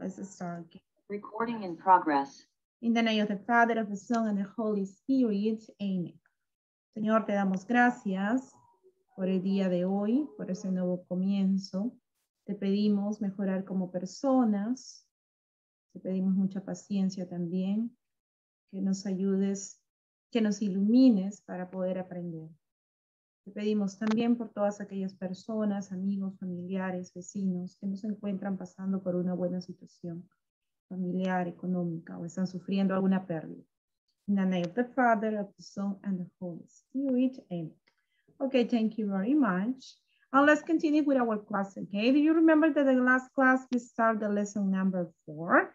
Let's start. Recording in progress. In the name of the Father, of the Son, and the Holy Spirit. Amen. Señor, te damos gracias por el día de hoy, por ese nuevo comienzo. Te pedimos mejorar como personas. Te pedimos mucha paciencia también. Que nos ayudes, que nos ilumines para poder aprender. Te pedimos también por todas aquellas personas, amigos, familiares, vecinos que no se encuentran pasando por una buena situación familiar, económica o están sufriendo alguna pérdida. In the name of the Father, of the Son, and the Holy Spirit. Amen. Okay, thank you very much. And let's continue with our class, okay? Do you remember that the last class we started the lesson number four?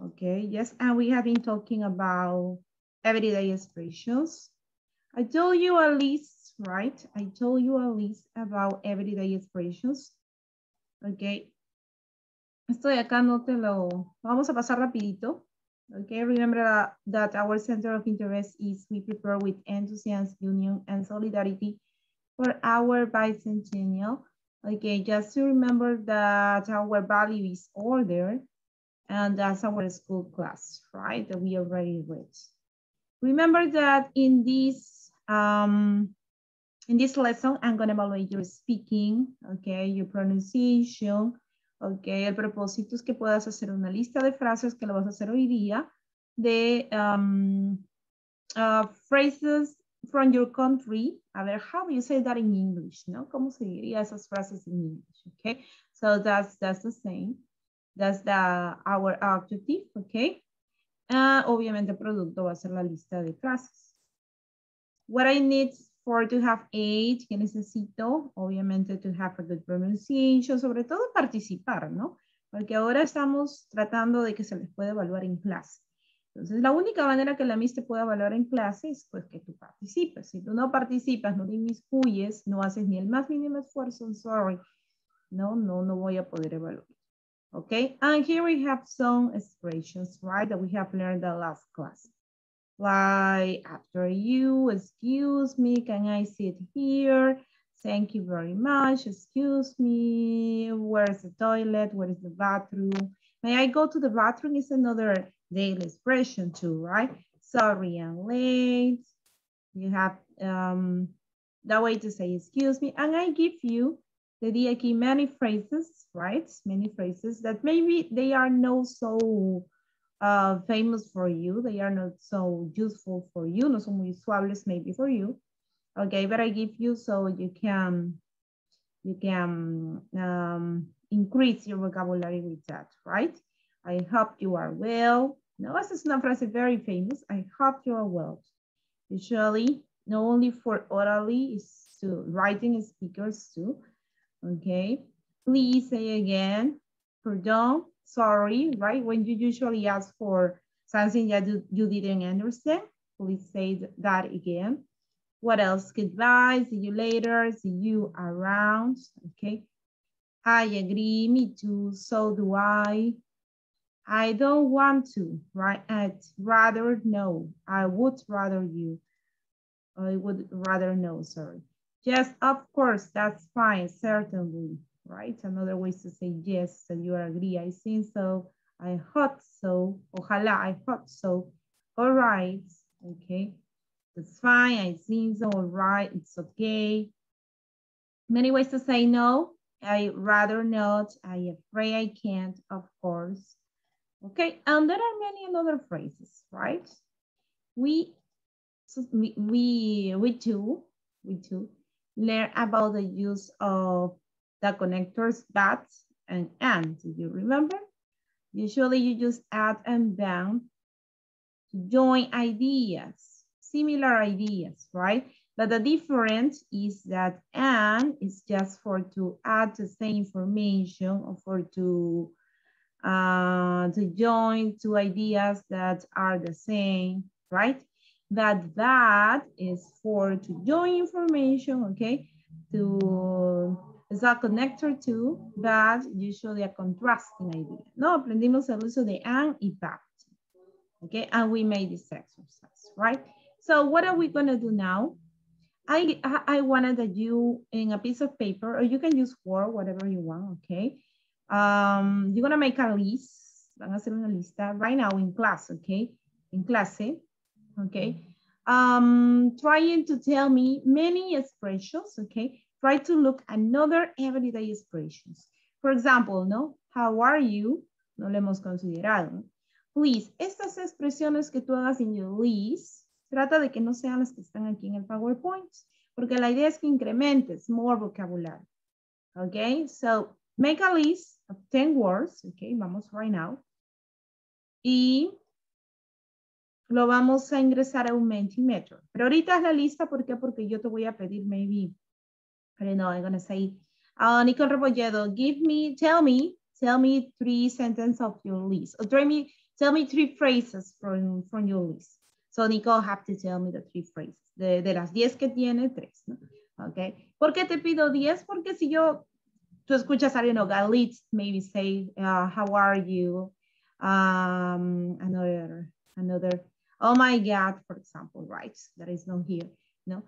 Okay, yes, and we have been talking about everyday expressions. I told you a right? I told you a list about everyday expressions. Okay. Esto de acá no te lo, vamos a pasar rapidito. Okay, remember that, that our center of interest is we prepare with enthusiasm, union, and solidarity for our bicentennial. Okay, just to remember that our value is order, and that's our school class, right? That we already read. Remember that in this um, in this lesson, I'm going to evaluate your speaking, okay, your pronunciation, okay. El propósito es que puedas hacer una lista de frases que lo vas a hacer hoy día de um, uh, phrases from your country. A ver, how do you say that in English, no? ¿Cómo se diría esas frases en English, okay? So that's, that's the same. That's the, our adjective, okay? Uh, obviamente, producto va a ser la lista de frases. What I need for to have eight, que necesito, obviamente, to have a good pronunciation, sobre todo participar, ¿no? Porque ahora estamos tratando de que se les pueda evaluar en clase. Entonces, la única manera que la MIS te pueda evaluar en clase es pues que tú participes. Si tú no participas, no te inmiscuyes, no haces ni el más mínimo esfuerzo, I'm sorry, no, no, no voy a poder evaluar. Okay, and here we have some expressions, right, that we have learned the last class. Like after you, excuse me, can I sit here? Thank you very much, excuse me. Where's the toilet? Where is the bathroom? May I go to the bathroom is another daily expression too, right? Sorry, I'm late. You have um, that way to say excuse me. And I give you the aquí many phrases, right? Many phrases that maybe they are not so uh, famous for you. They are not so useful for you. No son muy maybe for you. Okay, but I give you so you can you can um, increase your vocabulary with that, right? I hope you are well. No, esa es una frase very famous. I hope you are well. Usually, not only for orally, is to writing speakers too. Okay, please say again, pardon, sorry, right? When you usually ask for something that you, you didn't understand, please say that again. What else? Goodbye, see you later, see you around, okay? I agree, me too, so do I. I don't want to, right? I'd rather no. I would rather you. I would rather no, sorry. Yes, of course, that's fine, certainly, right? Another way to say yes, so you agree. I think so. I hope so. Ojalá, I hope so. All right, okay. That's fine, I think so, all right, it's okay. Many ways to say no. I rather not. I afraid I can't, of course. Okay, and there are many other phrases, right? We, we, we, we do, we do learn about the use of the connectors but and and. Do you remember? Usually you just add and then to join ideas, similar ideas, right? But the difference is that and is just for to add the same information or for to uh, to join two ideas that are the same, right? That that is for to join information, okay? To, is a connector to, but usually a contrasting idea. No, aprendimos el uso de and y but, okay? And we made this exercise, right? So what are we gonna do now? I, I wanted that you, in a piece of paper, or you can use Word, whatever you want, okay? Um, you're gonna make a list Van a hacer una lista right now in class, okay? In clase, okay? Um, trying to tell me many expressions, okay? Try to look another everyday expressions. For example, no? How are you? No lo hemos considerado. Please, estas expresiones que tú hagas en your list, trata de que no sean las que están aquí en el PowerPoint, porque la idea es que incrementes more vocabulary. Okay, so make a list of 10 words. Okay, vamos right now. Y lo vamos a ingresar a un Mentimeter. Pero ahorita es la lista, ¿por qué? Porque yo te voy a pedir maybe, I don't know, I'm going to say, uh, Nicole Rebolledo, give me, tell me, tell me three sentences of your list. Or tell me, tell me three phrases from, from your list. So Nicole have to tell me the three phrases. De, de las 10 que tiene, tres, ¿no? Ok. ¿Por qué te pido 10? Porque si yo, tú escuchas a alguien, no, Galit, maybe say, uh, how are you? Um, another, another, oh my God, for example, right? That is not here, no?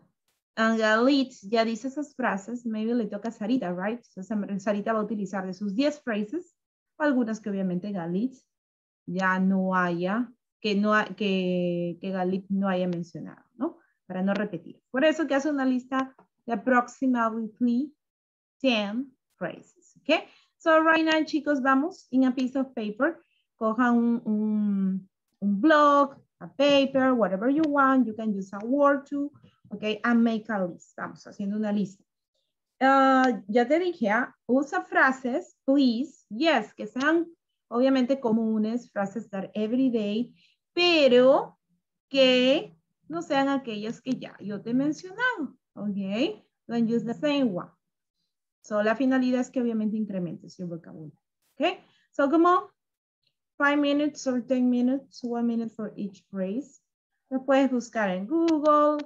And Galit ya dice esas frases, maybe le toca a Sarita, right? So Sarita va a utilizar de sus 10 phrases, algunas que obviamente Galit ya no haya, que, no, que, que Galit no haya mencionado, ¿no? Para no repetir. Por eso que hace una lista de approximately 10 phrases, ¿ok? So right now, chicos, vamos in a piece of paper, cojan un, un, un blog, a paper, whatever you want, you can use a word too, okay, and make a list. Vamos haciendo una lista. Uh, ya te dije, ¿eh? usa frases, please, yes, que sean obviamente comunes, frases that every day, pero que no sean aquellas que ya yo te he mencionado, ¿ok? Don't use the same one. So, la finalidad es que obviamente incrementes your vocabulary, ¿ok? So, come on, five minutes or 10 minutes, one minute for each phrase. Lo puedes buscar en Google,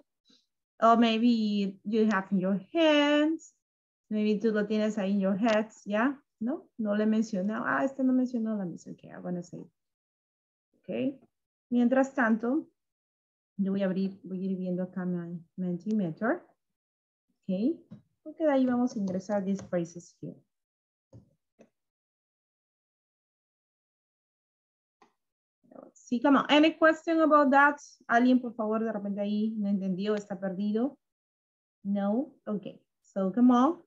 or maybe you have in your hands, maybe tú lo tienes ahí in your heads, ¿ya? ¿No? No le mencionó, ah, este no mencionó la misma, ok, I'm gonna say. Ok, mientras tanto, yo voy a abrir, voy a ir viendo acá mi Mentimeter. Ok, porque de ahí vamos a ingresar these phrases here. Sí, come on. Any question about that? Alguien, por favor, de repente ahí no entendió, está perdido. No? Okay. So, come on.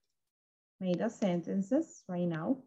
Made the sentences right now.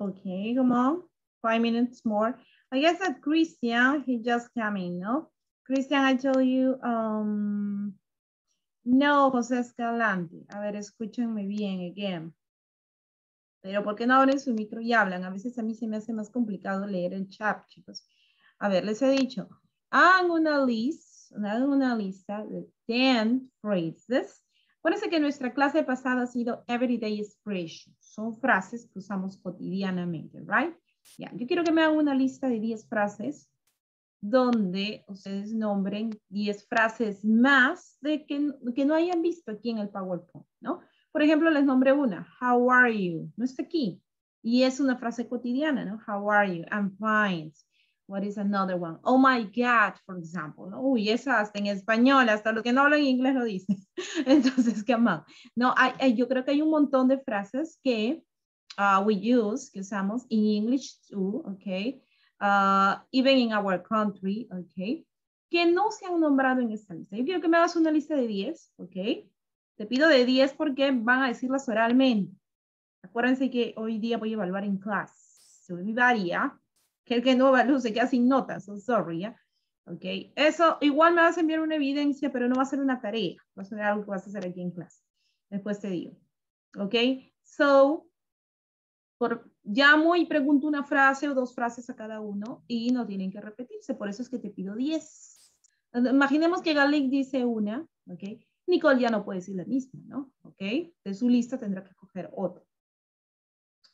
Okay, come on. Five minutes more. I guess that Christian, he just came in, no? Christian, I told you, um, no, José Escalante. A ver, escúchenme bien, again. Pero ¿por qué no abren su micro y hablan? A veces a mí se me hace más complicado leer el chat, chicos. A ver, les he dicho, hagan una lista, hagan una lista de 10 phrases Acuérdense que nuestra clase pasada ha sido everyday expressions. Son frases que usamos cotidianamente, right? Yo quiero que me hagan una lista de 10 frases donde ustedes nombren 10 frases más de que, que no hayan visto aquí en el PowerPoint, ¿no? Por ejemplo, les nombré una, how are you? No está aquí. Y es una frase cotidiana, ¿no? How are you? I'm fine. What is another one? Oh my God, for example. Uy, esa hasta en español, hasta los que no hablan inglés lo dicen. Entonces, qué mal. No, hay, yo creo que hay un montón de frases que uh, we use, que usamos in English too, okay? Uh, even in our country, okay? Que no se han nombrado en esta lista. Yo quiero que me hagas una lista de 10, okay? Te pido de 10 porque van a decirlas oralmente. Acuérdense que hoy día voy a evaluar en clase. Se olvidaría que el que no se queda sin notas. So sorry, ¿ya? Ok. Eso igual me vas a enviar una evidencia, pero no va a ser una tarea. Va a ser algo que vas a hacer aquí en clase. Después te digo. Ok. So, por, llamo y pregunto una frase o dos frases a cada uno y no tienen que repetirse. Por eso es que te pido 10. Imaginemos que Galik dice una, ¿ok? Nicole ya no puede decir la misma, ¿no? ¿Ok? De su lista tendrá que coger otra.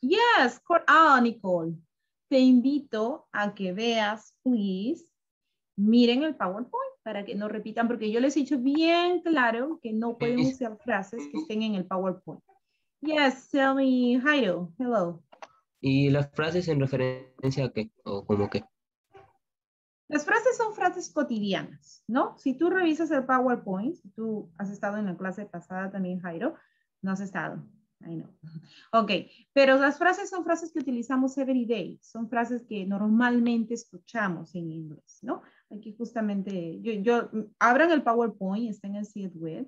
Yes, ah, Nicole. Te invito a que veas, please, miren el PowerPoint para que no repitan, porque yo les he dicho bien claro que no pueden usar frases que estén en el PowerPoint. Yes, tell me, Jairo, hello. ¿Y las frases en referencia a qué? ¿O como qué? Las frases son frases cotidianas, ¿no? Si tú revisas el PowerPoint, tú has estado en la clase pasada también, Jairo, no has estado. I know. Ok, pero las frases son frases que utilizamos every day, son frases que normalmente escuchamos en inglés, ¿no? Aquí justamente, yo, yo abran el PowerPoint, están en See It With,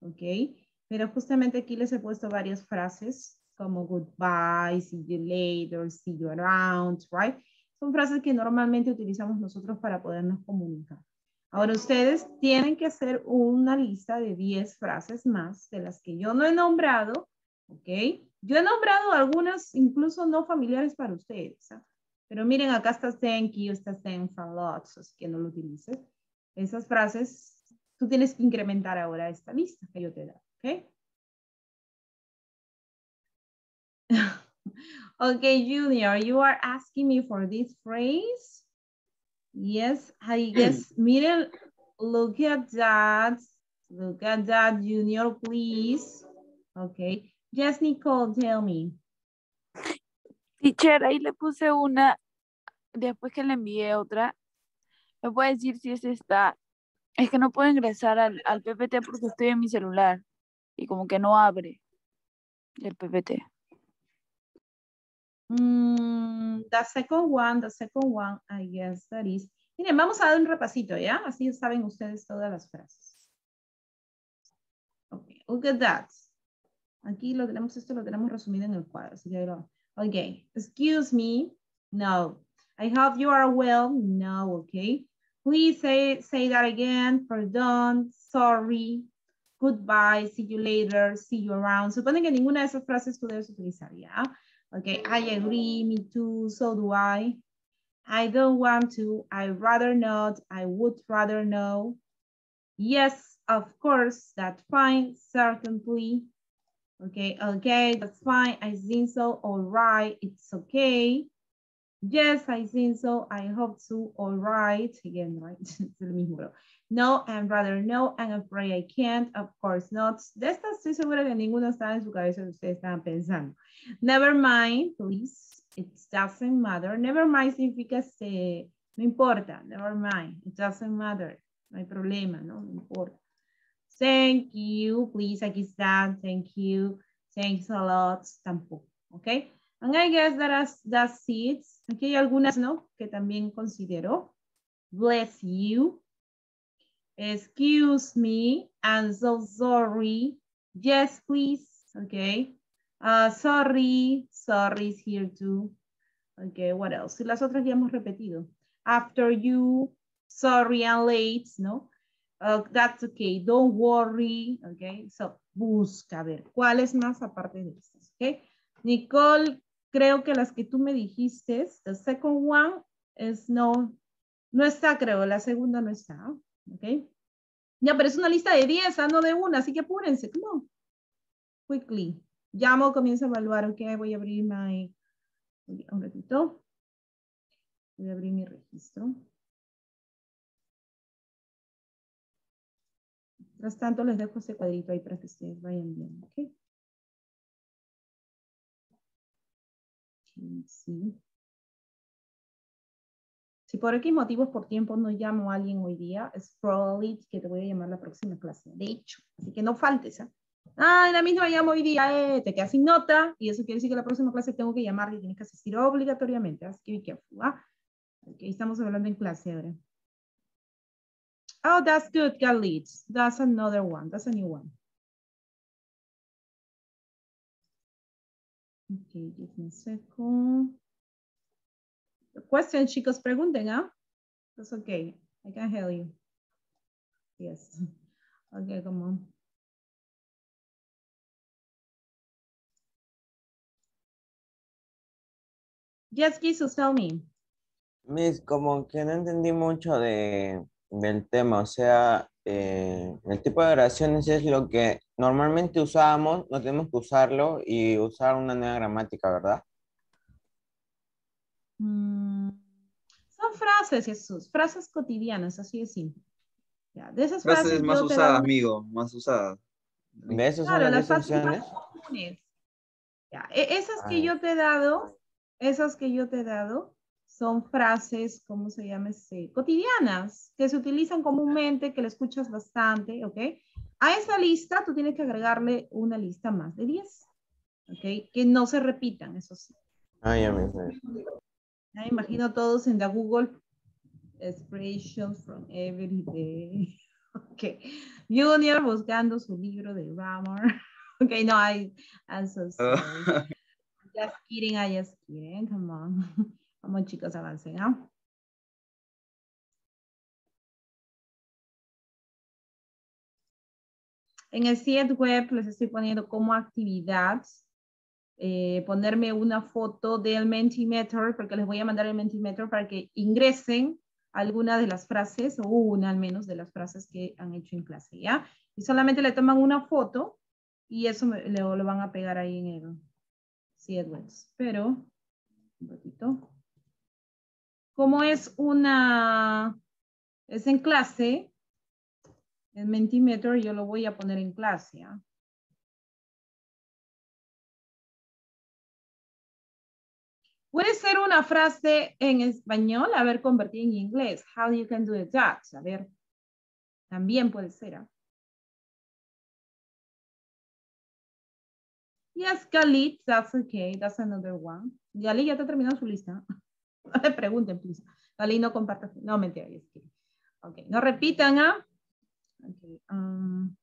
ok, pero justamente aquí les he puesto varias frases como goodbye, see you later, see you around, right? Son frases que normalmente utilizamos nosotros para podernos comunicar. Ahora ustedes tienen que hacer una lista de 10 frases más de las que yo no he nombrado ¿ok? Yo he nombrado algunas incluso no familiares para ustedes, ¿ah? pero miren, acá está thank you, está thanks a lot, así que no lo utilices. Esas frases, tú tienes que incrementar ahora esta lista que yo te da, ¿ok? okay, Junior, you are asking me for this phrase? Yes, I guess, miren, look at that. Look at that, Junior, please. Okay. Yes, Nicole, tell me. Teacher, ahí le puse una, después que le envié otra. ¿Me puede decir si es esta? Es que no puedo ingresar al, al PPT porque estoy en mi celular y como que no abre el PPT. Mm, the second one, the second one, I guess that is. Miren, vamos a dar un repasito, ¿ya? Así saben ustedes todas las frases. Okay, look at that. Aquí lo tenemos, esto lo tenemos resumido en el cuadro. Así que lo, ok, excuse me, no. I hope you are well, no, okay. Please say, say that again, perdón, sorry, goodbye, see you later, see you around. Supone que ninguna de esas frases tú debes utilizar, ¿ya? Okay, I agree, me too, so do I. I don't want to, I'd rather not, I would rather know. Yes, of course, that's fine, certainly. Okay, okay, that's fine. I think so. All right, it's okay. Yes, I think so. I hope so. All right. Again, right? no, I'm rather no. I'm afraid I can't. Of course not. De esta estoy segura que ninguno está en su cabeza ustedes estaban pensando. Never mind, please. It doesn't matter. Never mind significa este, no importa. Never mind. It doesn't matter. No hay problema, ¿no? No importa. Thank you, please, aquí está, thank you, thanks a lot, tampoco, ¿ok? And I guess that that's it. Aquí hay algunas, ¿no? Que también considero. Bless you. Excuse me. I'm so sorry. Yes, please. Okay. Uh, sorry. Sorry is here too. Okay, what else? Y las otras ya hemos repetido. After you. Sorry and late, ¿no? Uh, that's okay. Don't worry. Okay. So, busca a ver cuáles más aparte de estas. Okay. Nicole, creo que las que tú me dijiste, the second one es no, no está, creo. La segunda no está. Ok. Ya, pero es una lista de 10, ah, no de una, así que apúrense. Come on. Quickly. Llamo, comienzo a evaluar. Ok, voy a abrir my. Un ratito. Voy a abrir mi registro. Mientras tanto, les dejo ese cuadrito ahí para que ustedes vayan viendo, ¿ok? Sí. Si por X motivos por tiempo no llamo a alguien hoy día, es probably que te voy a llamar la próxima clase. De hecho, así que no faltes. ¿eh? Ah, la misma llamo hoy día, eh, te quedas sin nota y eso quiere decir que la próxima clase tengo que llamar y tienes que asistir obligatoriamente. Así que be. ¿ah? Estamos hablando en clase ahora. Oh, that's good, Galit. That's another one. That's a new one. Okay, give me a second. The question, chicos, pregunten, ¿ah? That's okay. I can help you. Yes. Okay, come on. Yes, Jesus, tell me. Miss, como que no entendí mucho de, del tema, o sea, eh, el tipo de oraciones es lo que normalmente usábamos, no tenemos que usarlo y usar una nueva gramática, ¿verdad? Mm, son frases, Jesús, frases cotidianas, así de simple. Ya, de esas Frases frases más usadas, doy- amigo, más usadas. ¿De eso son Claro, las las dos frases más comunes. Ya, e- esas que Ah. yo te he dado, esas que yo te he dado, son frases, ¿cómo se llama? Este, cotidianas, que se utilizan comúnmente, que le escuchas bastante, ¿ok? A esa lista tú tienes que agregarle una lista más de 10, ¿ok? Que no se repitan, eso sí. Ah, ya me me imagino todos en la Google Expressions from every day. Ok. Junior buscando su libro de grammar. Ok, no, I, I'm so sorry. Just kidding, I just kidding. Come on. Vamos, chicos, avancen, ¿ah? En el sitio web les estoy poniendo como actividad eh, ponerme una foto del Mentimeter, porque les voy a mandar el Mentimeter para que ingresen alguna de las frases, o una al menos de las frases que han hecho en clase, ¿ya? Y solamente le toman una foto y eso me- le- lo van a pegar ahí en el web. Pero, un ratito. Como es una, es en clase, el Mentimeter yo lo voy a poner en clase, ¿ya? Puede ser una frase en español, a ver, convertir en inglés. How you can do that? A ver, también puede ser. ¿ah? Yes, Galit, that's okay. That's another one. Galit ya está terminando su lista. No le pregunten, please. Galit no comparta. No, mentira, es que. Ok, no repitan, ¿ah? Ok, um,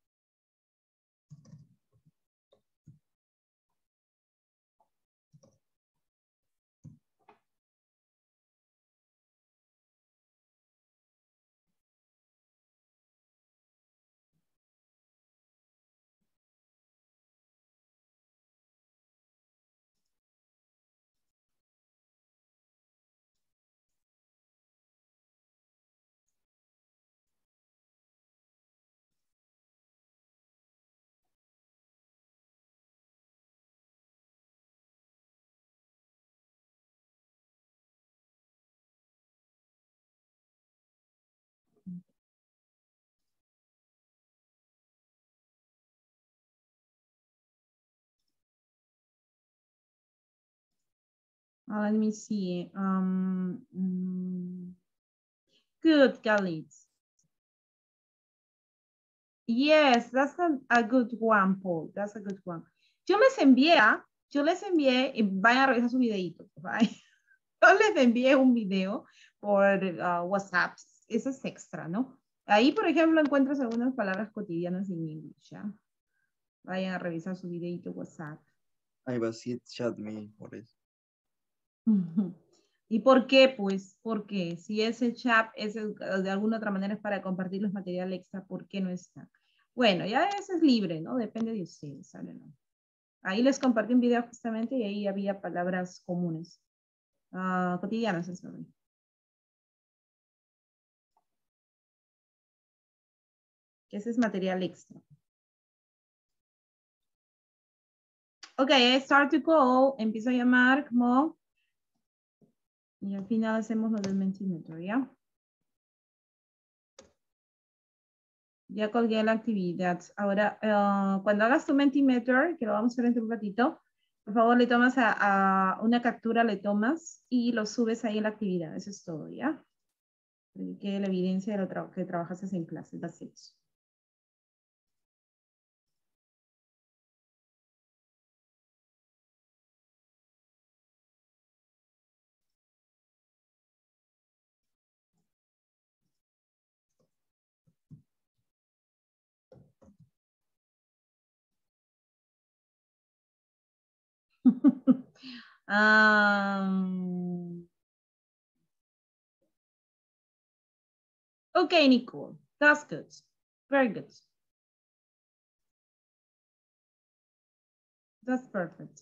Uh, let me see. Um, mm, good, Galit. Yes, that's a, good one, Paul. That's a good one. Yo les envié, ah, yo les envié, vayan a revisar su videito. Yo les envié un video por uh, WhatsApp. Ese es extra, ¿no? Ahí, por ejemplo, encuentras algunas palabras cotidianas en inglés, ¿ya? Vayan a revisar su videito WhatsApp. Ahí va, sí, chat me, por eso. ¿Y por qué? Pues porque si ese chat es de alguna otra manera es para compartir los materiales extra, ¿por qué no está? Bueno, ya eso es libre, ¿no? Depende de ustedes, ¿sale? Ahí les compartí un video justamente y ahí había palabras comunes, ah, cotidianas, eso. Ese es material extra. Ok, I start to go. Empiezo a llamar como Y al final hacemos lo del Mentimeter, ¿ya? Ya colgué la actividad. Ahora, eh, cuando hagas tu Mentimeter, que lo vamos a dentro de un ratito, por favor le tomas a, a una captura, le tomas y lo subes ahí en la actividad. Eso es todo, ¿ya? Que la evidencia de lo tra- que trabajas en clase. That's it. um, okay, Nicole, that's good. Very good. That's perfect.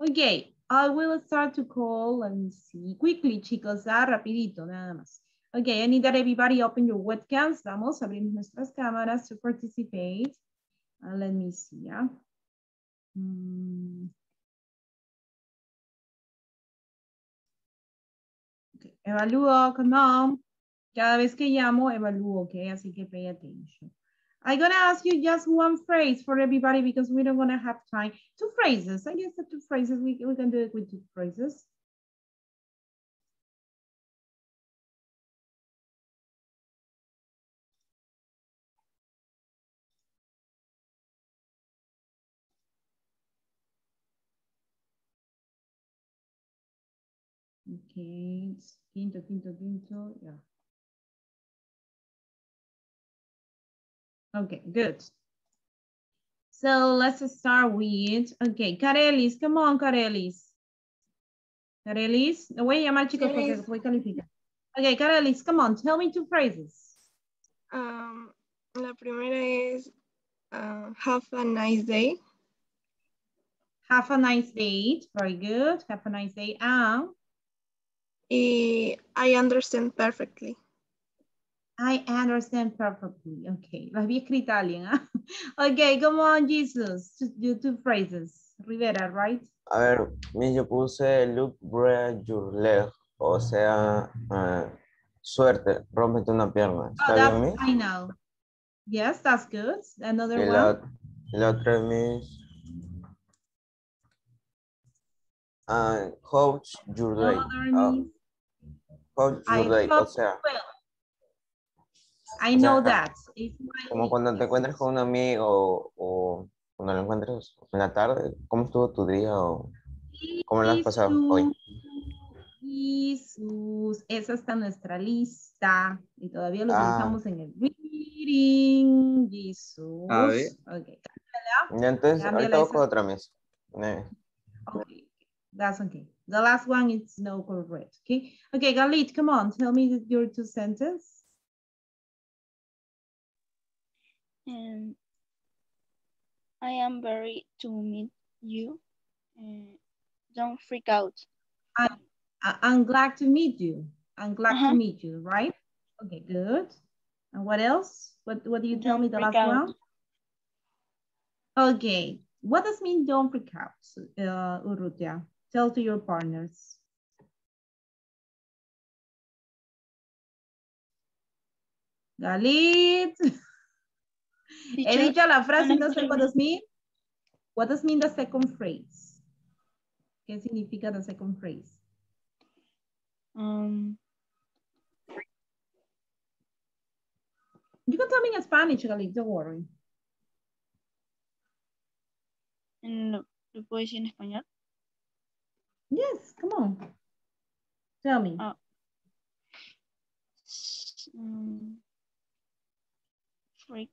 Okay, I will start to call, me see, quickly, chicos, ah, rapidito, nada más. Okay, I need that everybody open your webcams. Vamos, abrimos nuestras cámaras to participate. Uh, let me see, yeah. Mm. Okay, Evalúo, come on. Cada vez que llamo, evalúo, okay? Así que pay attention. I'm gonna ask you just one phrase for everybody because we don't wanna have time. Two phrases, I guess the two phrases, we, we can do it with two phrases. Okay, quinto, quinto, quinto, yeah. Okay, good. So let's start with, okay, Carelis, come on, Carelis. Carelis, lo voy a llamar chicos porque Carelis. voy a calificar. Okay, Carelis, come on, tell me two phrases. Um, la primera es uh, have a nice day. Have a nice day, very good. Have a nice day. And I understand perfectly. I understand perfectly. Okay, las vi escrita alguien, ¿ah? Okay, come on, Jesus. Just two phrases. Rivera, right? A ver, yo puse look break your leg, o sea, eh, suerte, rómpete una pierna. Oh, ¿Está bien, I know. Yes, that's good. Another Y one. la, la otra, Miss, ah, coach your day. Another Ah, means, day, o hope sea, well. I O know sea, that. It's my como cuando te weakness. encuentres con un amigo o cuando lo encuentres en la tarde, ¿cómo estuvo tu día o cómo lo has pasado hoy? Jesús, esa está en nuestra lista y todavía lo Ah. utilizamos en el reading. Jesús. A ver. Ya, entonces, Cámbiale ahorita busco otra, Miss. Eh, okay, that's okay. The last one is no correct. Okay, okay, Galit, come on, tell me your two sentences. and I am very to meet you. Uh, don't freak out. I, I'm glad to meet you. I'm glad to Uh-huh. meet you, right? Okay, good. And what else? What What do you tell Don't me the last out. one? Okay. What does mean don't freak out, uh, Urrutia? Tell to your partners. Galit. He dicho la frase no sé what does mean. What does mean the second phrase? ¿Qué significa the second phrase? um, You can tell me in Spanish, Galit, don't worry. ¿lo, lo puedo decir en español? Come on. Tell me. Ah. Mm, freak.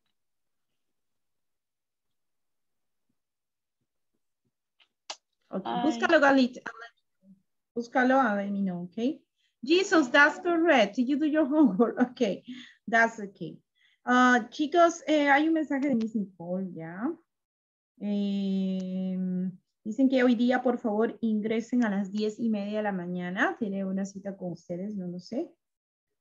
Okay, Ay. búscalo, Galit. Búscalo, let me know, okay? Jesus, that's correct. Did you do your homework? Okay, that's okay. Ah, chicos, eh, hay un mensaje de Miss Nicole, ¿ya? Em, dicen que hoy día, por favor, ingresen a las diez y media de la mañana. Tiene una cita con ustedes, no lo sé.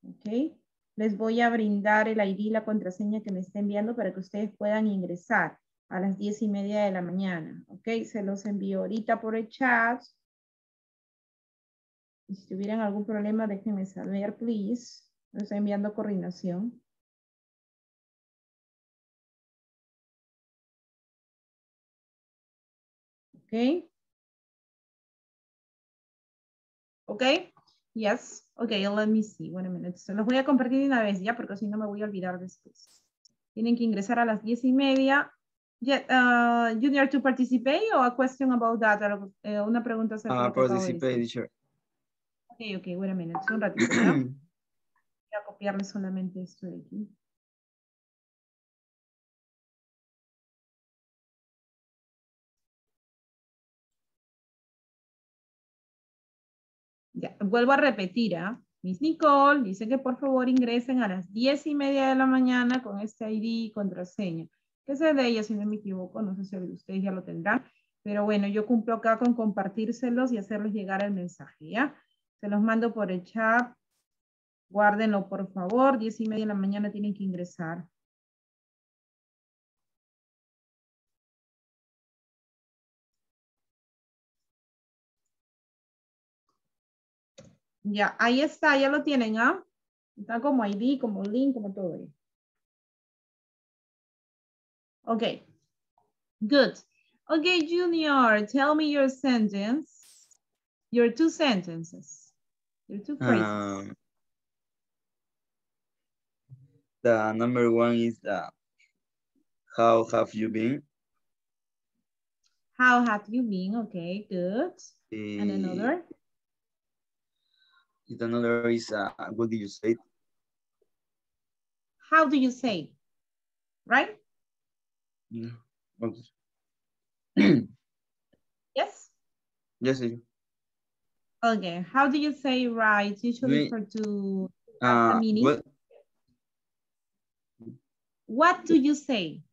Ok. Les voy a brindar el ID y la contraseña que me está enviando para que ustedes puedan ingresar. a las diez y media de la mañana. ¿Ok? Se los envío ahorita por el chat. Si tuvieran algún problema, déjenme saber, please. Me estoy enviando coordinación. ¿Ok? ¿Ok? Yes. Ok, let me see. One minute. Se los voy a compartir una vez ya, porque si no me voy a olvidar después. Tienen que ingresar a las diez y media. Yeah, uh, junior, to participate or a question about that? Eh, una pregunta de Ah, de participate, teacher. Ok, ok, wait a minute. Un ratito, ¿ya? Voy a copiarle solamente esto de aquí. Ya, vuelvo a repetir, ¿ah? Miss Nicole dice que por favor ingresen a las diez y media de la mañana con este ID y contraseña. Que sea de ella, si no me equivoco, no sé si ustedes ya lo tendrán. Pero bueno, yo cumplo acá con compartírselos y hacerles llegar el mensaje, ¿ya? Se los mando por el chat. Guárdenlo, por favor. Diez y media de la mañana tienen que ingresar. Ya, ahí está, ya lo tienen, ¿ah? Está como ID, como link, como todo. ahí. Okay. Good. Okay, Junior, tell me your sentence. Your two sentences. Your two phrases. Um, the number one is the how have you been? How have you been? Okay, good. And another? And another is uh, what did you say? How do you say? Right? Yeah. Okay. Yes? yes, teacher. Okay. How do you say right? Usually for to Uh, meaning. what, What do you say?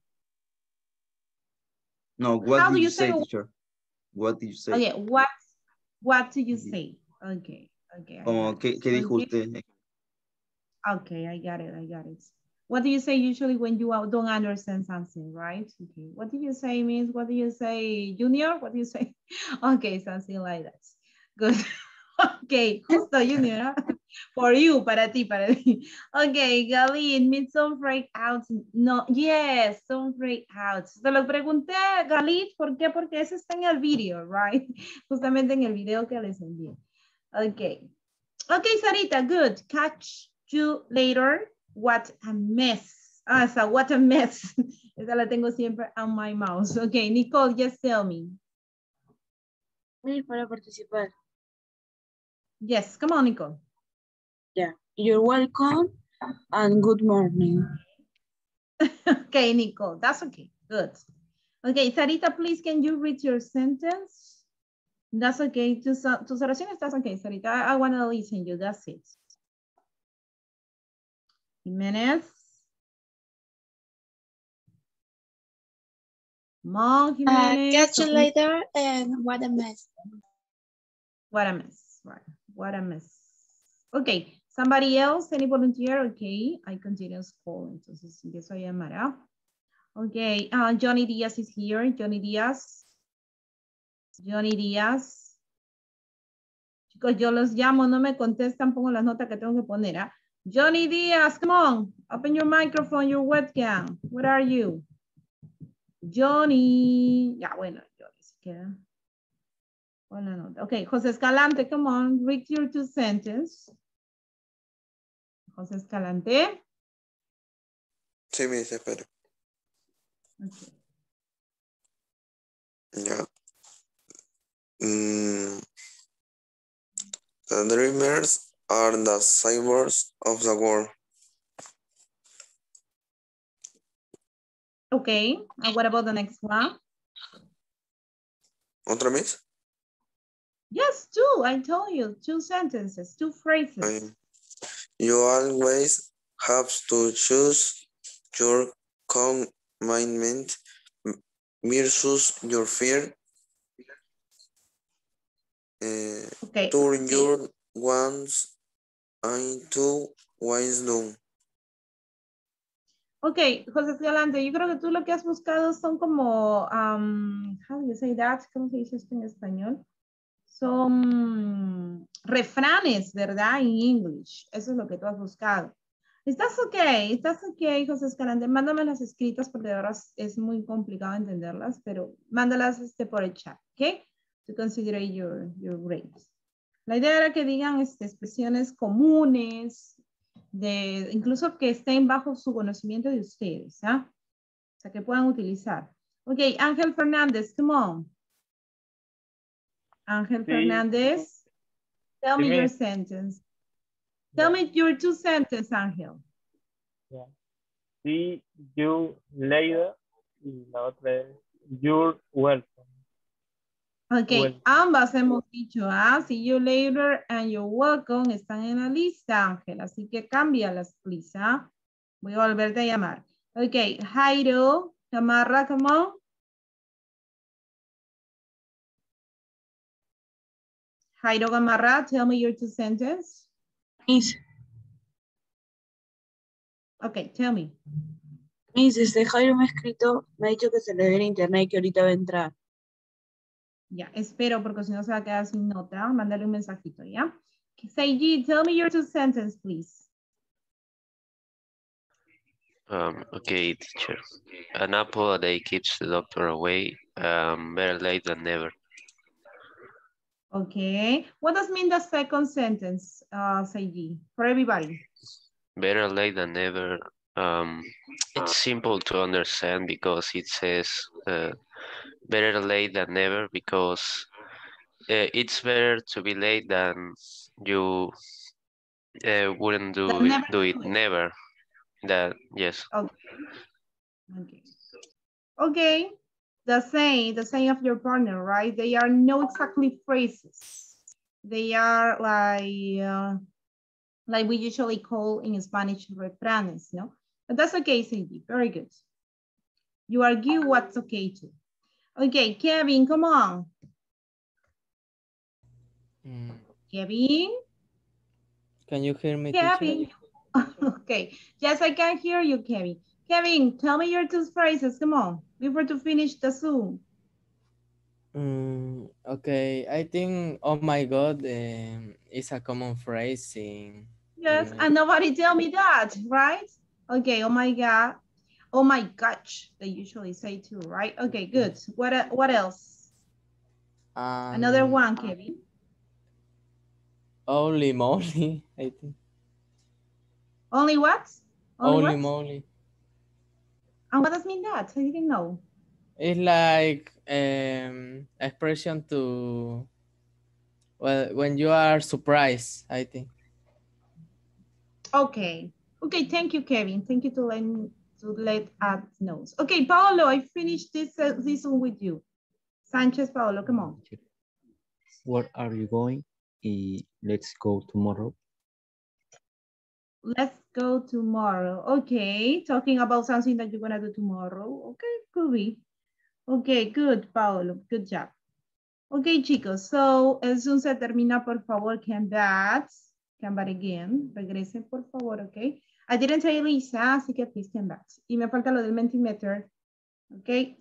no, what How do you you say say, what- teacher? What did you say? Okay, what what do you Mhm. say? Okay, okay. Como, ¿qué, dijo usted? Okay, I got it. I got it. What do you say usually when you don't understand something, right? Okay. What do you say means? What do you say, Junior? What do you say? Okay, something like that. Good. Okay, justo Junior. ¿ah? For you, para ti, para ti. Okay, Galit, meet some breakouts. No, yes, some breakouts. Te lo pregunté, Galit, ¿por qué? Porque eso está en el video, right? Justamente en el video que les envié. Okay. Okay, Sarita, good. Catch you later. What a mess. Ah, esa, what a mess. Esa la tengo siempre on my mouse. Okay, Nicole, just tell me. Para participar. Yes, come on, Nicole. Yeah. You're welcome and good morning. Okay, Nicole, that's okay. Good. Okay, Sarita, please, can you read your sentence? That's okay. Tus, tus oraciones, that's okay, Sarita. I, I want to listen you. That's it. Jimenez. Come on, Uh, catch you later and what a mess. What a mess, right? What a mess. Okay, somebody else, any volunteer? Okay, I continue school, entonces empiezo a llamar, ¿ah? Okay, uh, Johnny Diaz is here. Johnny Diaz. Johnny Diaz. Chicos, yo los llamo, no me contestan, pongo las notas que tengo que poner, ¿ah? Johnny Diaz, come on, open your microphone, your webcam. Where are you? Johnny. Ya, bueno, Johnny se queda. Pon la nota. Okay, José Escalante, come on, read your two sentence. José Escalante. Sí, me dice, espera. Okay. Ya. Mm, the dreamers are the savers of the world. Okay, and what about the next one? ¿Otra vez? Yes, two, I told you, two sentences, two phrases. You always have to choose your commitment versus your fear. Eh, Okay. turn your wants into wisdom. Ok, José Escalante, yo creo que tú lo que has buscado son como, um, how do you say that? ¿Cómo se dice esto en español? Son refranes, ¿verdad? En English. Eso es lo que tú has buscado. Estás ok, estás ok, José Escalante. Mándame las escritas porque de verdad es muy complicado entenderlas, pero mándalas este, por el chat, ¿ok? To consider your, your grades. La idea era que digan este, expresiones comunes, de, incluso que estén bajo su conocimiento de ustedes, ¿ah? O sea, que puedan utilizar. Ok, Ángel Fernández, come on. Ángel Sí. Fernández, tell Sí, me your sentence. Tell me your two sentences, Ángel. Yeah. See you later. Y la otra es you're welcome. Ok, Well. ambas hemos dicho, ah, see you later and you're welcome, están en la lista, Ángel, así que cámbialas, please, ah. Voy a volverte a llamar. Ok, Jairo, Camarra, come on. Jairo Gamarra, tell me your two sentences. Miss, Ok, tell me. Miss, este Jairo me ha escrito, me ha dicho que se le dé el internet y que ahorita va a entrar. Ya, espero porque si no se va a quedar sin nota. Mándale un mensajito, ¿ya? Seiji, tell me your two sentences, please. Um, okay, teacher. An apple a day keeps the doctor away. Um, better late than never. Okay. What does mean the second sentence, uh, Seiji, for everybody? Better late than never. Um, it's simple to understand because it says uh, better late than never because uh, it's better to be late than you uh, wouldn't do it, never do it. Never. That yes. Okay. Okay. Okay. The saying, the saying of your partner, right? They are not exactly phrases. They are like, uh, like we usually call in Spanish refranes, no? But that's okay, Cindy. Very good. You argue what's okay too. Okay, Kevin, come on. Mm, Kevin, Can you hear me. Kevin. okay, yes, I can hear you, Kevin. Kevin, tell me your two phrases. Come on, before to finish the Zoom. Mm, okay, I think "Oh my God" um, is a common phrase in. Yes, in- and nobody tell me that, right? Okay, oh my God. Oh my gosh, they usually say too, right? Okay, good. What, what else? Another um, one, Kevin. Only moly! I think. Only what? Only Holy what? moly! And what does mean that? I didn't know. It's like um expression to. Well, when you are surprised, I think. Okay. Okay, thank you, Kevin. Thank you to let, to let us know. Okay, Paolo, I finished this, uh, this one with you. Sanchez, Paolo, come on. Where are you going? Let's go tomorrow. Let's go tomorrow. Okay, talking about something that you're gonna do tomorrow. Okay, could be. Okay, good, Paolo. Good job. Okay, chicos, so el Zoom se termina, por favor, can that, can back again. Regresen, por favor, okay? I didn't say Lisa, así que please can back. Y me falta lo del Mentimeter. Okay,